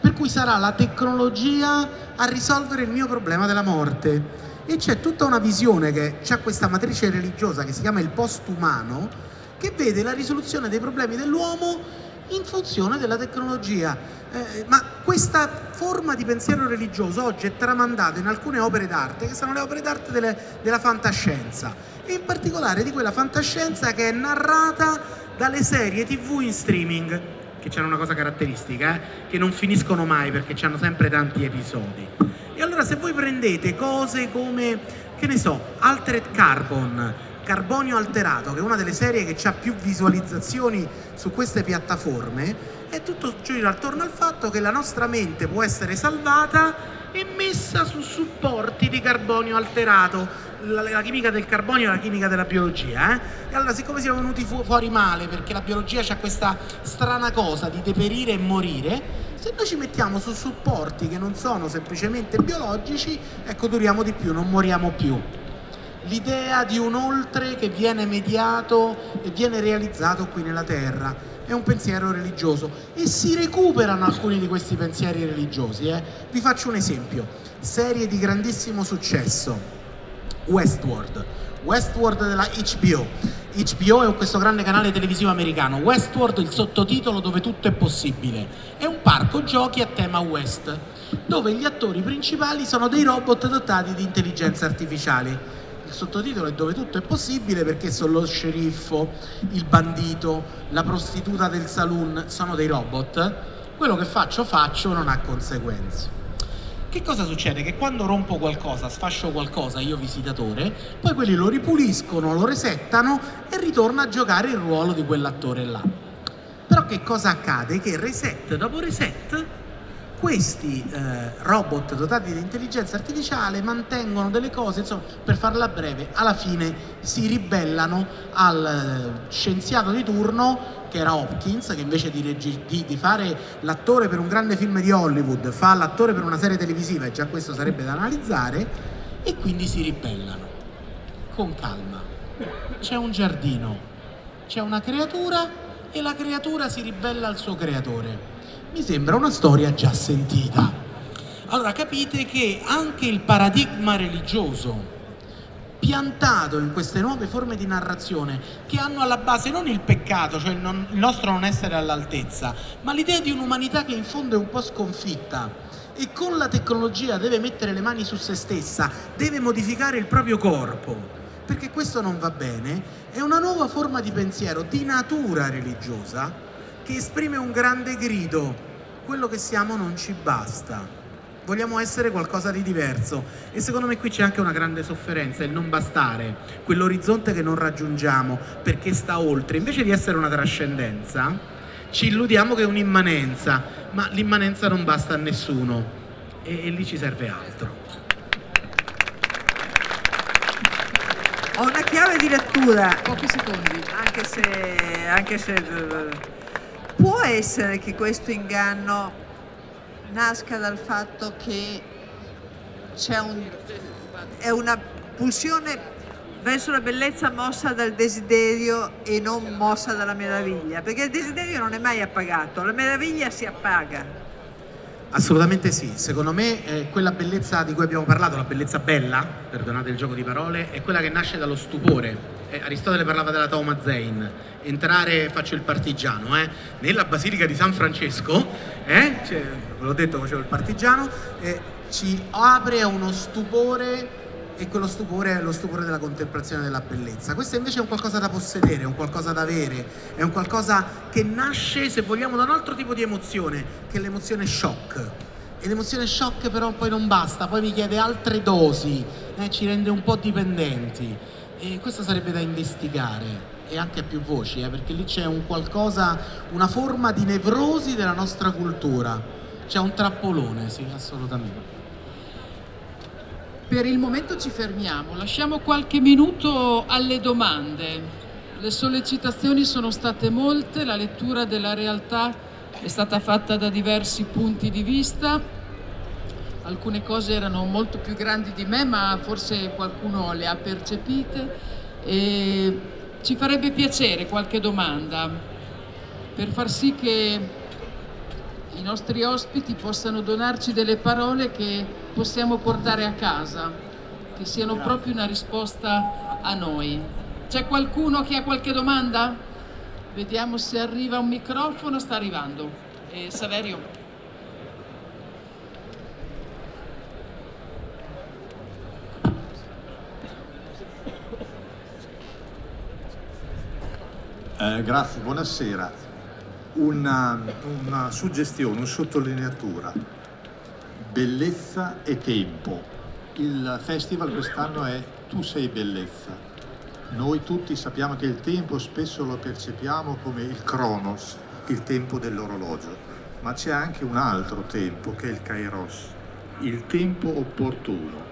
Per cui sarà la tecnologia a risolvere il mio problema della morte e c'è tutta una visione che ha questa matrice religiosa che si chiama il post-umano che vede la risoluzione dei problemi dell'uomo in funzione della tecnologia. Eh, ma questa forma di pensiero religioso oggi è tramandata in alcune opere d'arte che sono le opere d'arte delle, della fantascienza e in particolare di quella fantascienza che è narrata dalle serie tv in streaming che hanno una cosa caratteristica, eh, che non finiscono mai perché hanno sempre tanti episodi. E allora se voi prendete cose come, che ne so, Altered Carbon, Carbonio Alterato, che è una delle serie che ha più visualizzazioni su queste piattaforme, è tutto gira attorno al fatto che la nostra mente può essere salvata e messa su supporti di carbonio alterato, la, la, chimica del carbonio è la chimica della biologia, eh? E allora siccome siamo venuti fu fuori male perché la biologia ha questa strana cosa di deperire e morire, se noi ci mettiamo su supporti che non sono semplicemente biologici, ecco duriamo di più, non moriamo più. L'idea di un oltre che viene mediato e viene realizzato qui nella Terra è un pensiero religioso e si recuperano alcuni di questi pensieri religiosi. Eh? Vi faccio un esempio, serie di grandissimo successo, Westworld. Westworld della HBO. HBO è questo grande canale televisivo americano. Westworld, il sottotitolo dove tutto è possibile. È un parco giochi a tema West, dove gli attori principali sono dei robot dotati di intelligenza artificiale. Il sottotitolo è dove tutto è possibile perché sono lo sceriffo, il bandito, la prostituta del saloon, sono dei robot. Quello che faccio faccio non ha conseguenze. Che cosa succede? Che quando rompo qualcosa, sfascio qualcosa, io visitatore, poi quelli lo ripuliscono, lo resettano e ritorna a giocare il ruolo di quell'attore là. Però che cosa accade? Che reset dopo reset questi eh, robot dotati di intelligenza artificiale mantengono delle cose, insomma, per farla breve, alla fine si ribellano al eh, scienziato di turno che era Hopkins, che invece di, di, di fare l'attore per un grande film di Hollywood fa l'attore per una serie televisiva e già questo sarebbe da analizzare, e quindi si ribellano. Con calma. C'è un giardino, c'è una creatura e la creatura si ribella al suo creatore mi sembra una storia già sentita. Allora capite che anche il paradigma religioso piantato in queste nuove forme di narrazione che hanno alla base non il peccato, cioè il, non, il nostro non essere all'altezza, ma l'idea di un'umanità che in fondo è un po' sconfitta e con la tecnologia deve mettere le mani su se stessa, deve modificare il proprio corpo, perché questo non va bene, è una nuova forma di pensiero di natura religiosa che esprime un grande grido, quello che siamo non ci basta. Vogliamo essere qualcosa di diverso e secondo me qui c'è anche una grande sofferenza, il non bastare, quell'orizzonte che non raggiungiamo perché sta oltre. Invece di essere una trascendenza, ci illudiamo che è un'immanenza, ma l'immanenza non basta a nessuno e, e lì ci serve altro. Ho una chiave di lettura. Pochi secondi. Anche se, anche se Può essere che questo inganno nasca dal fatto che c'è un, una pulsione verso la bellezza mossa dal desiderio e non mossa dalla meraviglia, perché il desiderio non è mai appagato, la meraviglia si appaga. Assolutamente sì, secondo me eh, quella bellezza di cui abbiamo parlato, la bellezza bella, perdonate il gioco di parole, è quella che nasce dallo stupore. Eh, Aristotele parlava della Tauma Zein, entrare, faccio il partigiano, eh, nella Basilica di San Francesco, eh, cioè, ve l'ho detto facevo il partigiano, eh, ci apre a uno stupore e quello stupore è lo stupore della contemplazione della bellezza. Questo invece è un qualcosa da possedere, è un qualcosa da avere, è un qualcosa che nasce, se vogliamo, da un altro tipo di emozione, che è l'emozione shock. E l'emozione shock però poi non basta, poi mi chiede altre dosi, eh, ci rende un po' dipendenti. E questo sarebbe da investigare e anche a più voci, eh, perché lì c'è un qualcosa, una forma di nevrosi della nostra cultura. C'è un trappolone, sì, assolutamente. Per il momento ci fermiamo, lasciamo qualche minuto alle domande. Le sollecitazioni sono state molte, la lettura della realtà è stata fatta da diversi punti di vista. Alcune cose erano molto più grandi di me, ma forse qualcuno le ha percepite. E ci farebbe piacere qualche domanda per far sì che i nostri ospiti possano donarci delle parole che possiamo portare a casa, che siano Grazie. proprio una risposta a noi. C'è qualcuno che ha qualche domanda? Vediamo se arriva un microfono, sta arrivando. Eh, Saverio. Eh, grazie, buonasera. Una, una suggestione, una sottolineatura. Bellezza e tempo. Il festival quest'anno è Tu sei bellezza. Noi tutti sappiamo che il tempo spesso lo percepiamo come il cronos, il tempo dell'orologio, ma c'è anche un altro tempo che è il kairos, il tempo opportuno.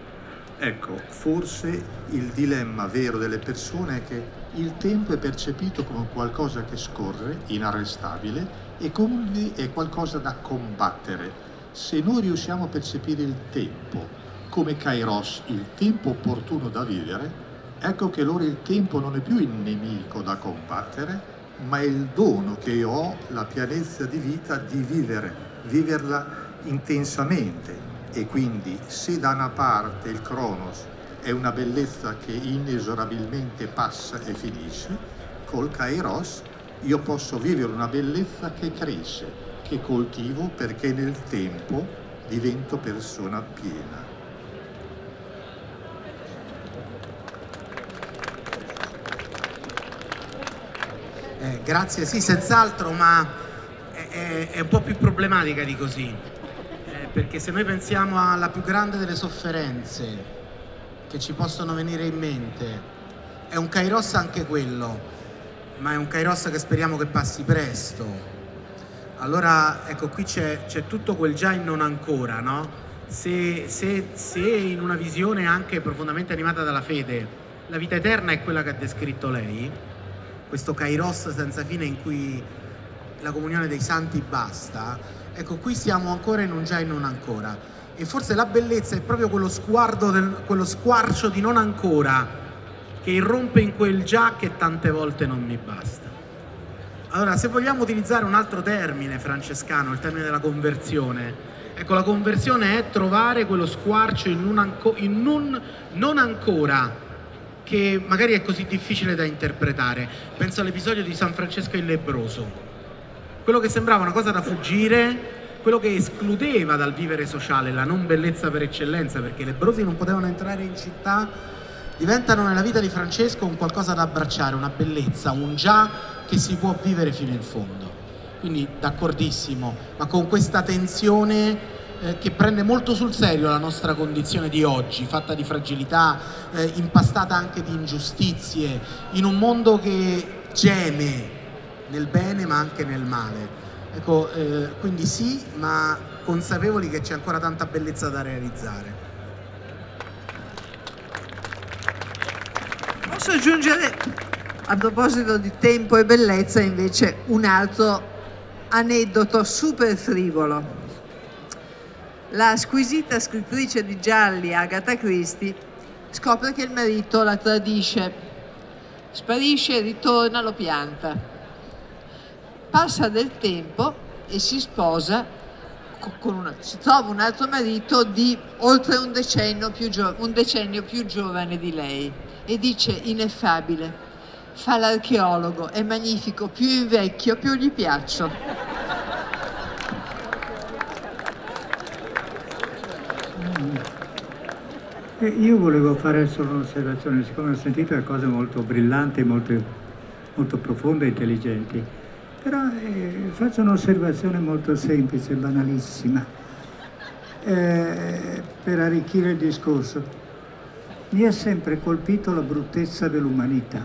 Ecco, forse il dilemma vero delle persone è che il tempo è percepito come qualcosa che scorre, inarrestabile, e quindi è qualcosa da combattere. Se noi riusciamo a percepire il tempo come Kairos, il tempo opportuno da vivere, ecco che allora il tempo non è più il nemico da combattere, ma è il dono che ho, la pienezza di vita di vivere, viverla intensamente. E quindi se da una parte il Cronos è una bellezza che inesorabilmente passa e finisce, col Kairos io posso vivere una bellezza che cresce, che coltivo perché nel tempo divento persona piena. Eh, grazie, sì, senz'altro, ma è, è, un po' più problematica di così. Perché se noi pensiamo alla più grande delle sofferenze che ci possono venire in mente, è un Kairos anche quello, ma è un Kairos che speriamo che passi presto. Allora, ecco, qui c'è, tutto quel già e non ancora, no? Se, se, se in una visione anche profondamente animata dalla fede la vita eterna è quella che ha descritto lei, questo Kairos senza fine in cui la comunione dei santi basta, ecco qui siamo ancora in un già e non ancora. E forse la bellezza è proprio quello del, quello squarcio di non ancora che irrompe in quel già che tante volte non mi basta. Allora, se vogliamo utilizzare un altro termine francescano, il termine della conversione, ecco, la conversione è trovare quello squarcio in un, anco, in un non ancora che magari è così difficile da interpretare. Penso all'episodio di San Francesco il Lebroso. Quello che sembrava una cosa da fuggire, quello che escludeva dal vivere sociale la non bellezza per eccellenza, perché i lebrosi non potevano entrare in città, diventano nella vita di Francesco un qualcosa da abbracciare, una bellezza, un già che si può vivere fino in fondo. Quindi d'accordissimo, ma con questa tensione eh, che prende molto sul serio la nostra condizione di oggi, fatta di fragilità, eh, impastata anche di ingiustizie, in un mondo che geme nel bene ma anche nel male. Ecco, eh, quindi sì, ma consapevoli che c'è ancora tanta bellezza da realizzare. Posso aggiungere, a proposito di tempo e bellezza, invece un altro aneddoto super frivolo la squisita scrittrice di gialli Agatha Christie scopre che il marito la tradisce, sparisce, ritorna, lo pianta. Passa del tempo e si sposa, una, si trova un altro marito di oltre un decennio, più un decennio più giovane di lei e dice ineffabile, fa l'archeologo, è magnifico, più invecchio più gli piaccio. Io volevo fare solo un'osservazione, siccome ho sentito cose molto brillanti, molto, molto profonde e intelligenti, però eh, faccio un'osservazione molto semplice, banalissima, eh, per arricchire il discorso. Mi ha sempre colpito la bruttezza dell'umanità,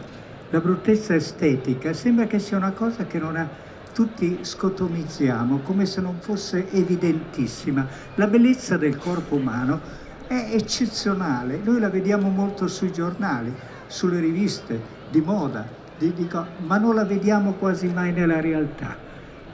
la bruttezza estetica, sembra che sia una cosa che non ha tutti scotomizziamo come se non fosse evidentissima. La bellezza del corpo umano è eccezionale, noi la vediamo molto sui giornali, sulle riviste di moda, di, di, ma non la vediamo quasi mai nella realtà.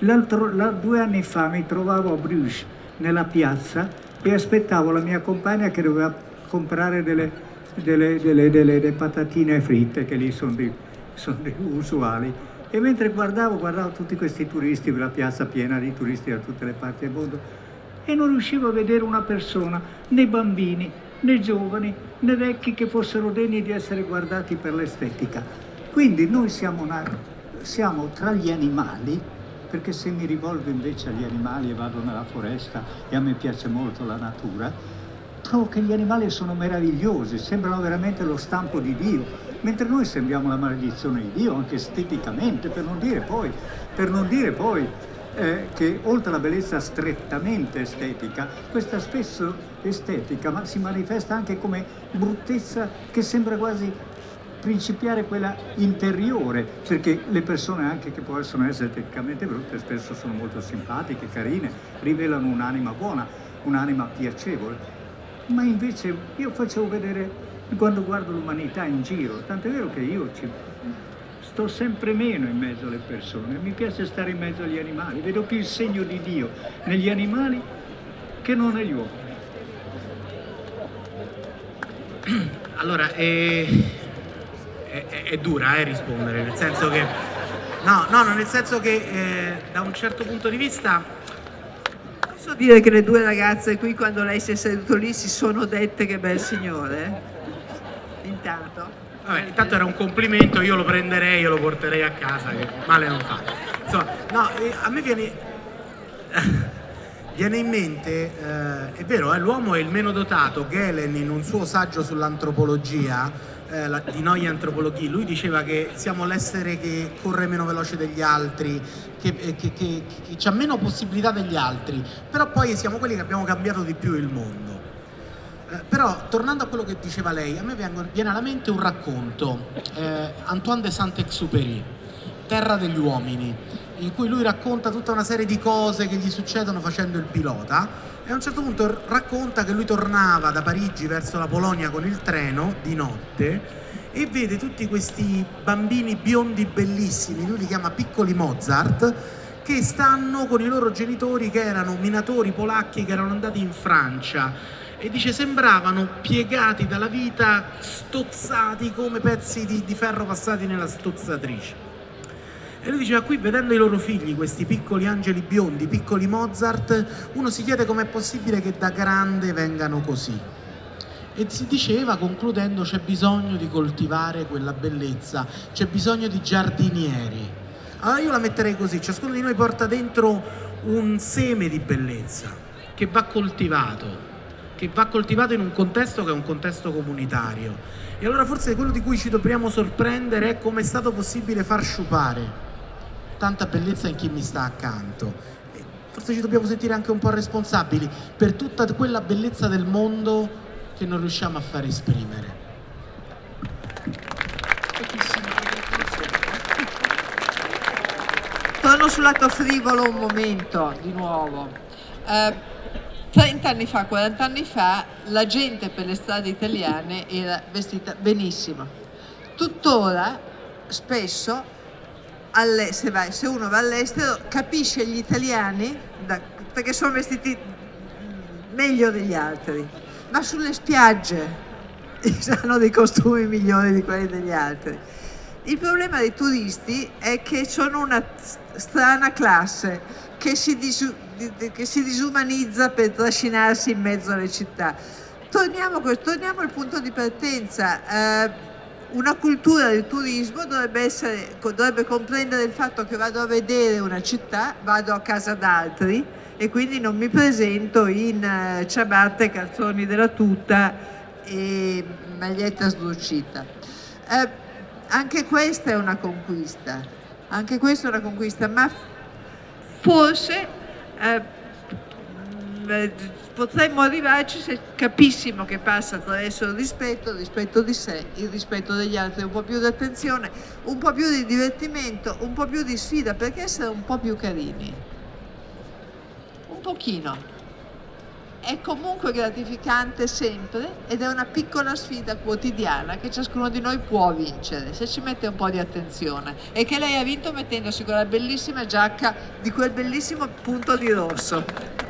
La, due anni fa mi trovavo a Bruges, nella piazza, e aspettavo la mia compagna che doveva comprare delle, delle, delle, delle patatine fritte, che lì sono, di, sono di usuali. E mentre guardavo, guardavo tutti questi turisti, la piazza piena di turisti da tutte le parti del mondo, e non riuscivo a vedere una persona, né bambini, né giovani, né vecchi che fossero degni di essere guardati per l'estetica. Quindi noi siamo, una, siamo tra gli animali, perché se mi rivolgo invece agli animali e vado nella foresta e a me piace molto la natura, trovo che gli animali sono meravigliosi, sembrano veramente lo stampo di Dio, mentre noi sembriamo la maledizione di Dio, anche esteticamente, per non dire poi, non dire poi eh, che oltre alla bellezza strettamente estetica, questa spesso estetica ma si manifesta anche come bruttezza che sembra quasi principiare quella interiore, perché le persone anche che possono essere tecnicamente brutte spesso sono molto simpatiche, carine, rivelano un'anima buona, un'anima piacevole. Ma invece io facevo vedere quando guardo l'umanità in giro, tant'è vero che io ci sto sempre meno in mezzo alle persone, mi piace stare in mezzo agli animali, vedo più il segno di Dio negli animali che non negli uomini. Allora, è, è, è dura eh, rispondere, nel senso che, no, no, nel senso che eh, da un certo punto di vista Posso dire che le due ragazze qui quando lei si è seduto lì si sono dette che bel signore? Intanto. Vabbè, intanto era un complimento, io lo prenderei, io lo porterei a casa, che male non fa. Insomma, no, a me viene... viene in mente, eh, è vero, eh, l'uomo è il meno dotato, Galen in un suo saggio sull'antropologia, eh, la, di noi antropologhi, lui diceva che siamo l'essere che corre meno veloce degli altri, che, eh, che, che, che ha meno possibilità degli altri, però poi siamo quelli che abbiamo cambiato di più il mondo. Eh, però tornando a quello che diceva lei, a me viene alla mente un racconto, eh, Antoine de Saint-Exupéry, Terra degli uomini, in cui lui racconta tutta una serie di cose che gli succedono facendo il pilota e a un certo punto racconta che lui tornava da Parigi verso la Polonia con il treno di notte e vede tutti questi bambini biondi bellissimi, lui li chiama piccoli Mozart, che stanno con i loro genitori che erano minatori polacchi che erano andati in Francia e dice sembravano piegati dalla vita, stozzati come pezzi di, di ferro passati nella stozzatrice. E lui diceva qui vedendo i loro figli, questi piccoli angeli biondi, piccoli Mozart, uno si chiede com'è possibile che da grande vengano così. E si diceva, concludendo, c'è bisogno di coltivare quella bellezza, c'è bisogno di giardinieri. Allora io la metterei così, ciascuno di noi porta dentro un seme di bellezza che va coltivato, che va coltivato in un contesto che è un contesto comunitario. E allora forse quello di cui ci dobbiamo sorprendere è come è stato possibile far sciupare tanta bellezza in chi mi sta accanto. E forse ci dobbiamo sentire anche un po' responsabili per tutta quella bellezza del mondo che non riusciamo a far esprimere. Torno sul lato frivolo un momento, di nuovo. Eh, 30 anni fa, 40 anni fa, la gente per le strade italiane era vestita benissimo. Tuttora, spesso, se, vai, se, uno va all'estero, capisce gli italiani da, perché sono vestiti meglio degli altri, ma sulle spiagge hanno dei costumi migliori di quelli degli altri. Il problema dei turisti è che sono una strana classe che si, disu che si disumanizza per trascinarsi in mezzo alle città. Torniamo, torniamo al punto di partenza. Eh, una cultura del turismo dovrebbe, essere, dovrebbe comprendere il fatto che vado a vedere una città, vado a casa d'altri e quindi non mi presento in uh, ciabatte, calzoni della tuta e maglietta sdrucita. Eh, anche questa è una conquista, anche questa è una conquista, ma forse eh, potremmo arrivarci se capissimo che passa attraverso il rispetto, il rispetto di sé, il rispetto degli altri, un po' più di attenzione, un po' più di divertimento, un po' più di sfida, perché essere un po' più carini. Un pochino è comunque gratificante sempre ed è una piccola sfida quotidiana che ciascuno di noi può vincere se ci mette un po' di attenzione e che lei ha vinto mettendosi quella bellissima giacca di quel bellissimo punto di rosso.